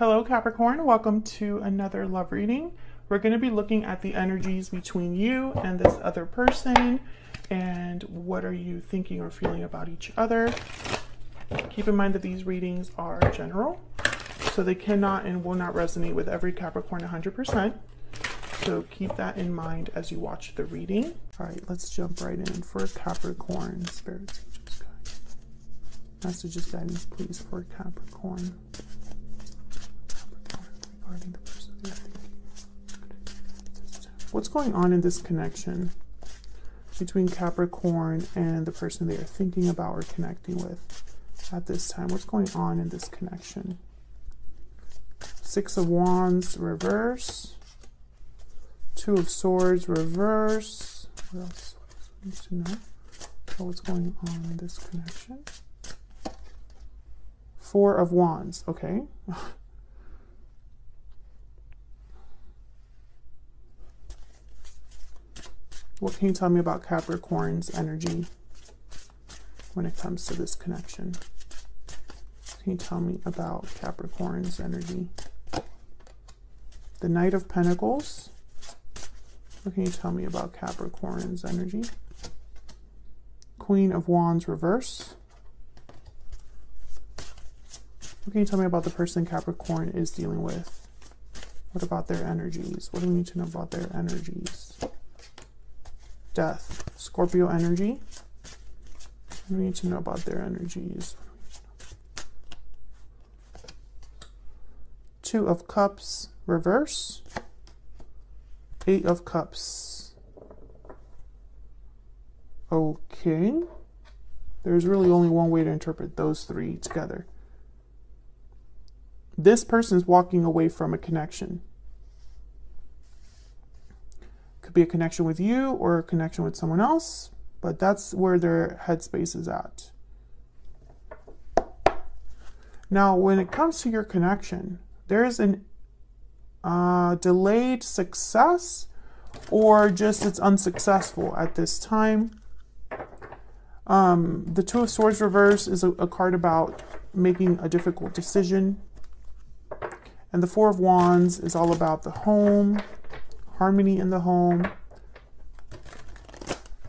Hello, Capricorn. Welcome to another love reading. We're going to be looking at the energies between you and this other person and what are you thinking or feeling about each other. Keep in mind that these readings are general, so they cannot and will not resonate with every Capricorn 100%. So keep that in mind as you watch the reading. All right, let's jump right in for Capricorn. Spirits. Messages, guidance, please, for Capricorn. Regarding the person they're. What's going on in this connection between Capricorn and the person they are thinking about or connecting with at this time? What's going on in this connection? Six of Wands, reverse. Two of Swords, reverse. What else do we need to know about what's going on in this connection? Four of Wands, okay. what can you tell me about Capricorn's energy when it comes to this connection? Can you tell me about Capricorn's energy? The Knight of Pentacles. What can you tell me about Capricorn's energy? Queen of Wands reverse. What can you tell me about the person Capricorn is dealing with? What about their energies? What do we need to know about their energies? Death. Scorpio energy. We need to know about their energies? Two of Cups reverse. Eight of Cups. Okay. There's really only one way to interpret those three together. This person's walking away from a connection. Could be a connection with you or a connection with someone else, but that's where their headspace is at. Now, when it comes to your connection, there's an uh, delayed success or just it's unsuccessful at this time. Um, the Two of Swords reverse is a, a card about making a difficult decision. And the Four of Wands is all about the home, harmony in the home,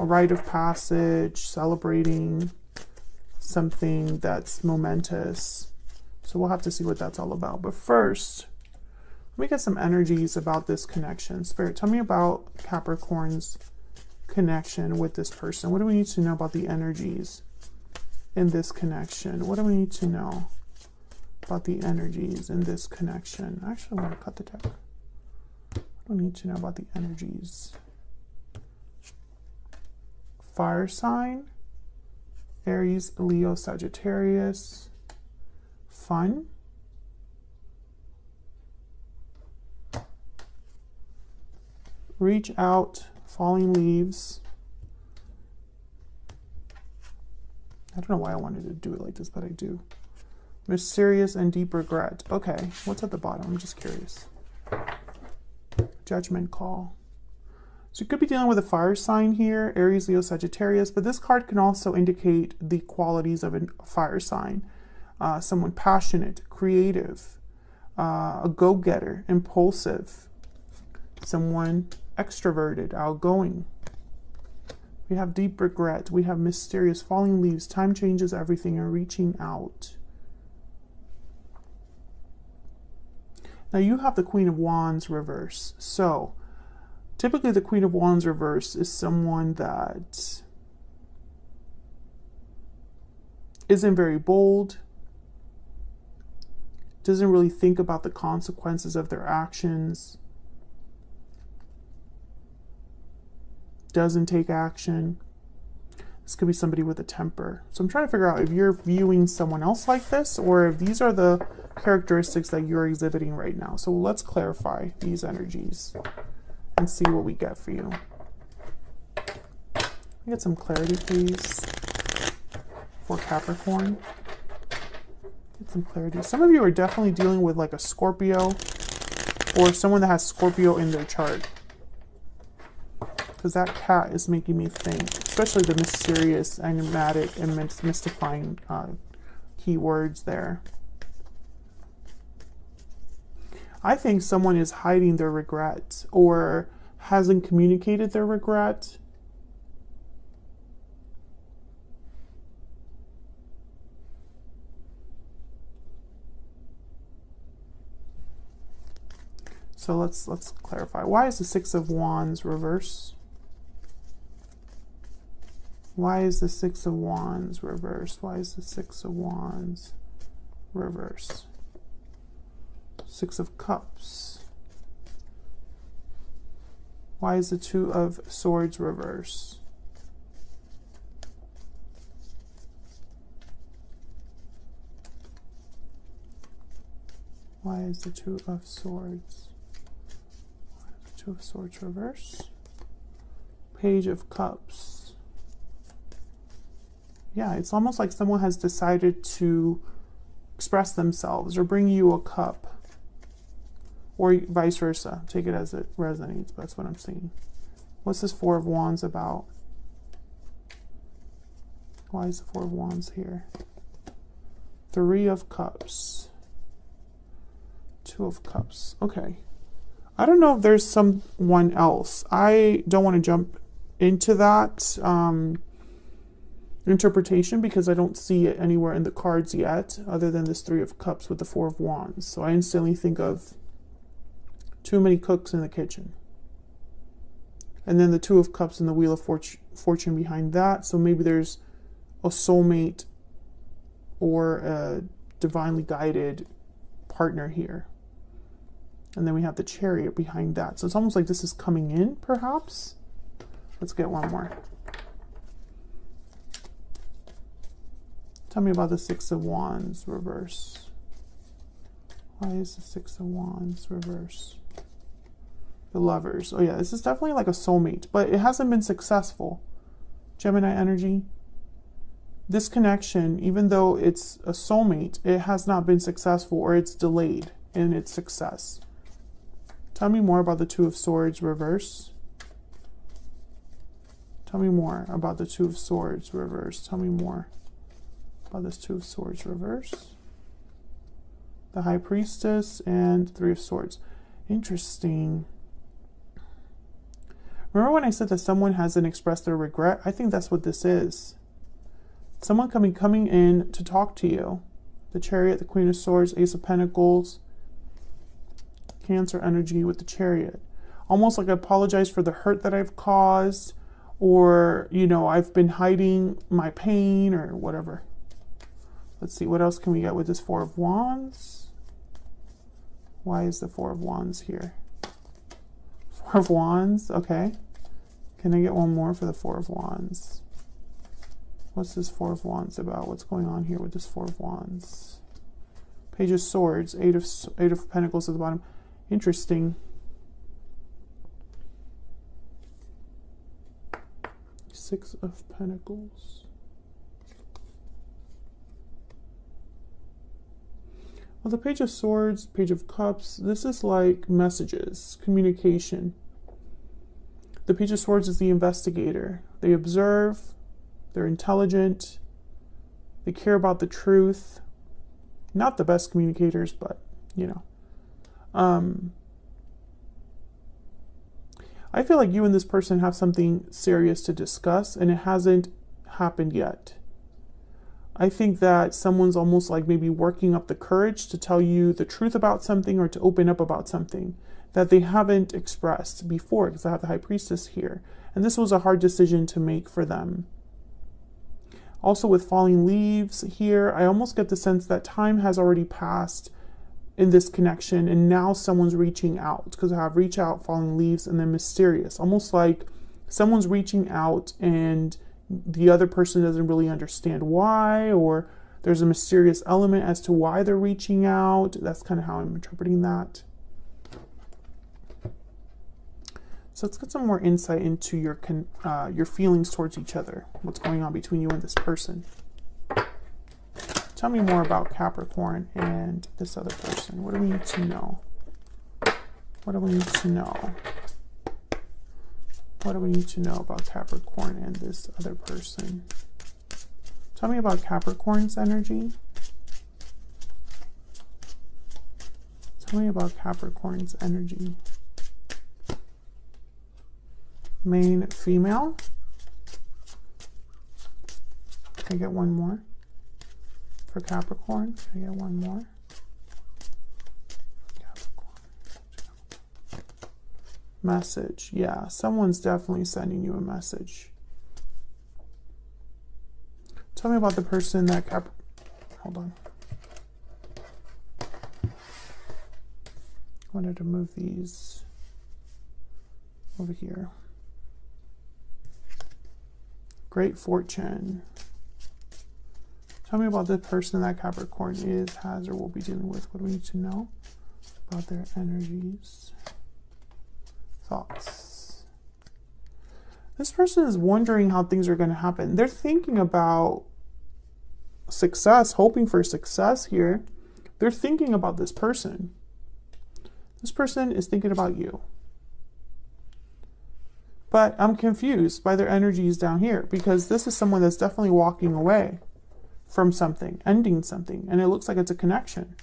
a rite of passage, celebrating something that's momentous. So we'll have to see what that's all about. But first, let me get some energies about this connection. Spirit, tell me about Capricorn's connection with this person. What do we need to know about the energies in this connection? What do we need to know about the energies in this connection? Actually, I want to cut the deck. What do we need to know about the energies? Fire sign, Aries, Leo, Sagittarius, fun. reach out, falling leaves. I don't know why I wanted to do it like this, but I do. Mysterious and deep regret. Okay, what's at the bottom? I'm just curious. Judgment call. So you could be dealing with a fire sign here, Aries, Leo, Sagittarius, but this card can also indicate the qualities of a fire sign. Uh, someone passionate, creative, uh, a go-getter, impulsive, someone extroverted, outgoing. We have deep regret. We have mysterious falling leaves. Time changes everything and reaching out. Now you have the Queen of Wands reverse. So typically the Queen of Wands reverse is someone that isn't very bold, doesn't really think about the consequences of their actions, doesn't take action. This could be somebody with a temper. So I'm trying to figure out if you're viewing someone else like this or if these are the characteristics that you're exhibiting right now. So let's clarify these energies and see what we get for you. Get some clarity, please, for Capricorn. Get some clarity. Some of you are definitely dealing with like a Scorpio or someone that has Scorpio in their chart because that cat is making me think, especially the mysterious, enigmatic, and mystifying uh, keywords there. I think someone is hiding their regret or hasn't communicated their regret. So let's let's clarify. Why is the 6 of wands reverse? Why is the Six of Wands reversed? Why is the Six of Wands reversed? Six of Cups. Why is the Two of Swords reversed? Why is the Two of Swords? Two of Swords reverse? Page of Cups yeah, it's almost like someone has decided to express themselves or bring you a cup or vice versa. Take it as it resonates. That's what I'm seeing. What's this Four of Wands about? Why is the Four of Wands here? Three of Cups. Two of Cups. Okay. I don't know if there's someone else. I don't want to jump into that. Um, interpretation because I don't see it anywhere in the cards yet, other than this Three of Cups with the Four of Wands. So I instantly think of too many cooks in the kitchen. And then the Two of Cups and the Wheel of Fortune behind that. So maybe there's a soulmate or a divinely guided partner here. And then we have the chariot behind that. So it's almost like this is coming in, perhaps. Let's get one more. Tell me about the Six of Wands reverse. Why is the Six of Wands reverse? The Lovers. Oh yeah, this is definitely like a soulmate, but it hasn't been successful. Gemini energy. This connection, even though it's a soulmate, it has not been successful or it's delayed in its success. Tell me more about the Two of Swords reverse. Tell me more about the Two of Swords reverse. Tell me more this Two of Swords reverse. The High Priestess and Three of Swords. Interesting. Remember when I said that someone hasn't expressed their regret? I think that's what this is. Someone coming coming in to talk to you. The Chariot, the Queen of Swords, Ace of Pentacles, Cancer energy with the Chariot. Almost like I apologize for the hurt that I've caused, or, you know, I've been hiding my pain or whatever. Let's see, what else can we get with this Four of Wands? Why is the Four of Wands here? Four of Wands, okay. Can I get one more for the Four of Wands? What's this Four of Wands about? What's going on here with this Four of Wands? Page of Swords, Eight of, eight of Pentacles at the bottom. Interesting. Six of Pentacles. Well, the Page of Swords, Page of Cups, this is like messages, communication. The Page of Swords is the investigator. They observe, they're intelligent, they care about the truth. Not the best communicators, but, you know. Um, I feel like you and this person have something serious to discuss, and it hasn't happened yet. I think that someone's almost like maybe working up the courage to tell you the truth about something or to open up about something that they haven't expressed before because I have the high priestess here. And this was a hard decision to make for them. Also, with falling leaves here, I almost get the sense that time has already passed in this connection and now someone's reaching out because I have reach out, falling leaves, and then mysterious. Almost like someone's reaching out and the other person doesn't really understand why, or there's a mysterious element as to why they're reaching out. That's kind of how I'm interpreting that. So let's get some more insight into your uh, your feelings towards each other. What's going on between you and this person? Tell me more about Capricorn and this other person. What do we need to know? What do we need to know? What do we need to know about Capricorn and this other person? Tell me about Capricorn's energy. Tell me about Capricorn's energy. Main female. Can I get one more? For Capricorn, can I get one more? Message. Yeah, someone's definitely sending you a message. Tell me about the person that Cap. Hold on. I wanted to move these over here. Great fortune. Tell me about the person that Capricorn is, has, or will be dealing with. What do we need to know about their energies? Thoughts. This person is wondering how things are going to happen. They're thinking about success, hoping for success here. They're thinking about this person. This person is thinking about you. But I'm confused by their energies down here because this is someone that's definitely walking away from something, ending something, and it looks like it's a connection.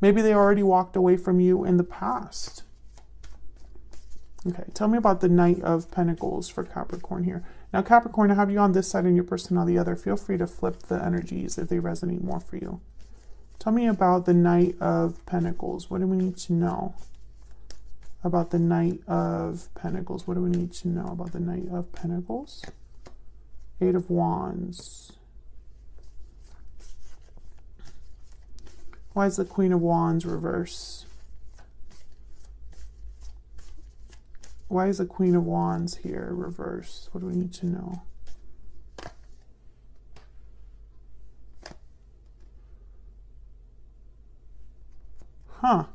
Maybe they already walked away from you in the past. Okay, tell me about the Knight of Pentacles for Capricorn here. Now, Capricorn, I have you on this side and your person on the other. Feel free to flip the energies if they resonate more for you. Tell me about the Knight of Pentacles. What do we need to know about the Knight of Pentacles? What do we need to know about the Knight of Pentacles? Eight of Wands. Why is the Queen of Wands reverse? Why is the Queen of Wands here reverse? What do we need to know? Huh.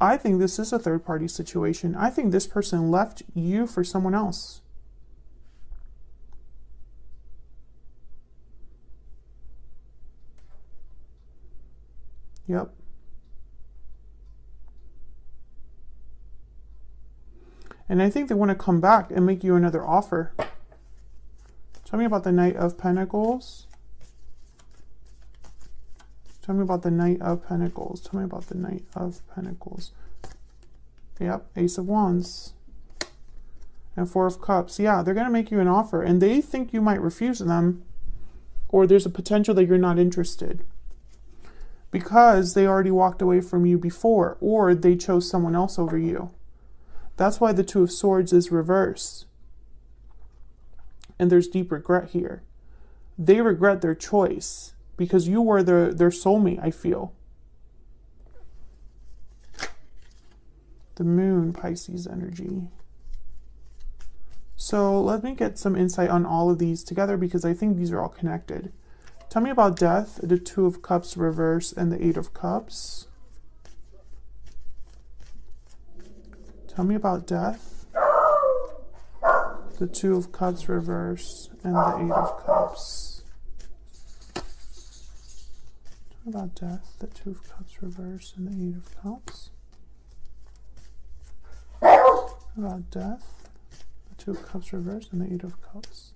I think this is a third party situation. I think this person left you for someone else. Yep. And I think they want to come back and make you another offer. Tell me about the Knight of Pentacles. Tell me about the Knight of Pentacles. Tell me about the Knight of Pentacles. Yep, Ace of Wands. And Four of Cups. Yeah, they're going to make you an offer. And they think you might refuse them. Or there's a potential that you're not interested. Because they already walked away from you before. Or they chose someone else over you. That's why the Two of Swords is reverse. And there's deep regret here. They regret their choice because you were their, their soulmate, I feel. The moon, Pisces energy. So let me get some insight on all of these together because I think these are all connected. Tell me about death, the Two of Cups reverse, and the Eight of Cups. Tell me about death, the Two of Cups reverse, and the Eight of Cups. about death, the Two of Cups reverse, and the Eight of Cups? about death, the Two of Cups reversed and the Eight of Cups?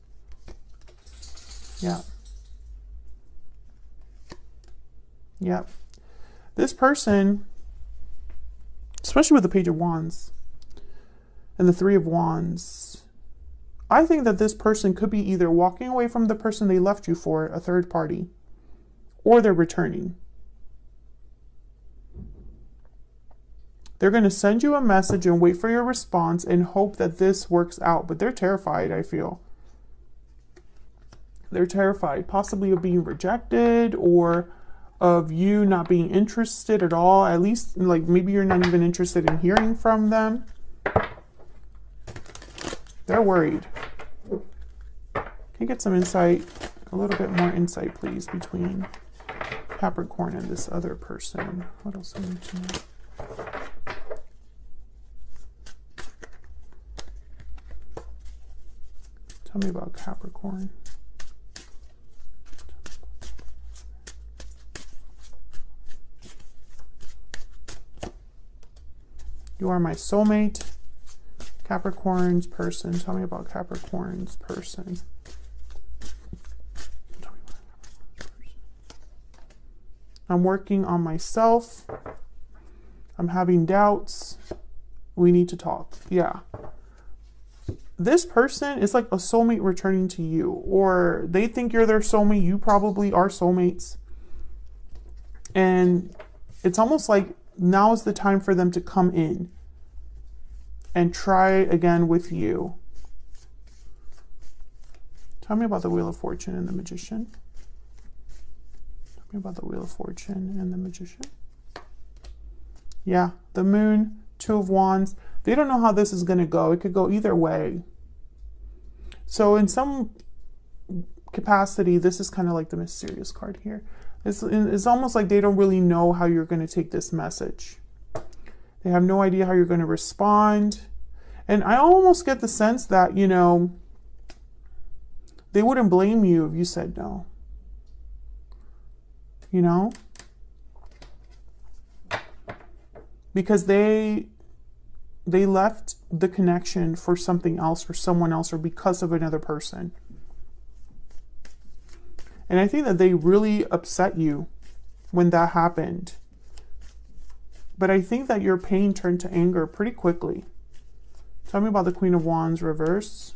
Yeah. Yeah. This person, especially with the Page of Wands and the Three of Wands, I think that this person could be either walking away from the person they left you for, a third party, or they're returning. They're going to send you a message and wait for your response and hope that this works out, but they're terrified, I feel. They're terrified, possibly of being rejected or of you not being interested at all. At least, like, maybe you're not even interested in hearing from them. They're worried. Can you get some insight, a little bit more insight, please, between Capricorn and this other person. What else do we need to know? Tell me about Capricorn. You are my soulmate. Capricorn's person. Tell me about Capricorn's person. I'm working on myself. I'm having doubts. We need to talk. Yeah. This person is like a soulmate returning to you, or they think you're their soulmate. You probably are soulmates. And it's almost like now is the time for them to come in and try again with you. Tell me about the Wheel of Fortune and the Magician. Tell me about the Wheel of Fortune and the Magician. Yeah, the Moon, Two of Wands. They don't know how this is going to go. It could go either way. So in some capacity, this is kind of like the mysterious card here. It's, it's almost like they don't really know how you're going to take this message. They have no idea how you're going to respond. And I almost get the sense that, you know, they wouldn't blame you if you said no. You know? Because they they left the connection for something else or someone else or because of another person. And I think that they really upset you when that happened. But I think that your pain turned to anger pretty quickly. Tell me about the Queen of Wands reverse.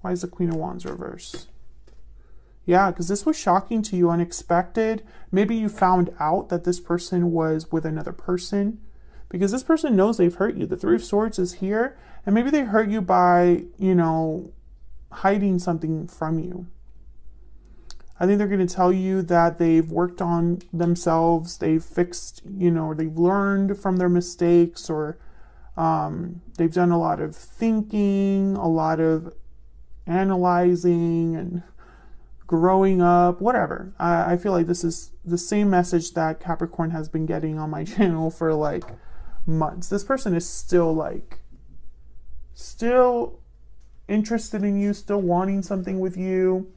Why is the Queen of Wands reverse? Yeah, because this was shocking to you, unexpected. Maybe you found out that this person was with another person because this person knows they've hurt you. The Three of Swords is here, and maybe they hurt you by, you know, hiding something from you. I think they're going to tell you that they've worked on themselves, they've fixed, you know, or they've learned from their mistakes, or um, they've done a lot of thinking, a lot of analyzing, and growing up, whatever. I, I feel like this is the same message that Capricorn has been getting on my channel for like months. This person is still like, still interested in you, still wanting something with you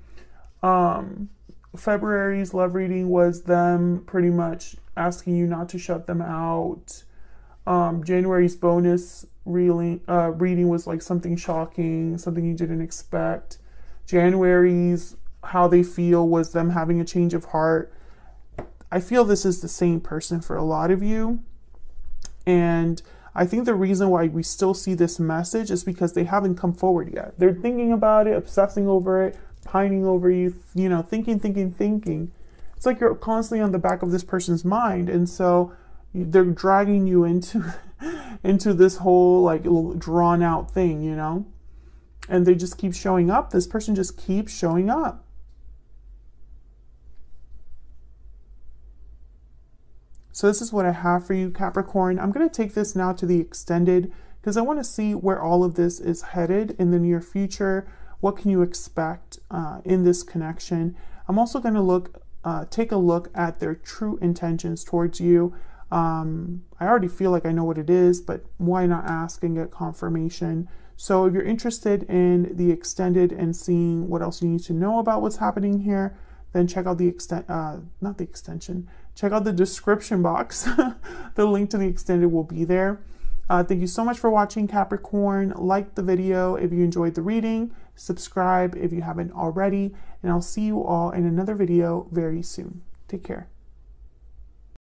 um, February's love reading was them pretty much asking you not to shut them out. Um, January's bonus reading, uh, reading was like something shocking, something you didn't expect. January's how they feel was them having a change of heart. I feel this is the same person for a lot of you. And I think the reason why we still see this message is because they haven't come forward yet. They're thinking about it, obsessing over it, pining over you, you know, thinking, thinking, thinking. It's like you're constantly on the back of this person's mind. And so they're dragging you into into this whole like drawn out thing, you know? And they just keep showing up. This person just keeps showing up. So this is what I have for you, Capricorn. I'm going to take this now to the extended because I want to see where all of this is headed in the near future. What can you expect uh, in this connection? I'm also going to look, uh, take a look at their true intentions towards you. Um, I already feel like I know what it is, but why not ask and get confirmation? So if you're interested in the extended and seeing what else you need to know about what's happening here, then check out the extent, uh, not the extension, check out the description box. the link to the extended will be there. Uh, thank you so much for watching Capricorn. Like the video if you enjoyed the reading. Subscribe if you haven't already. And I'll see you all in another video very soon. Take care.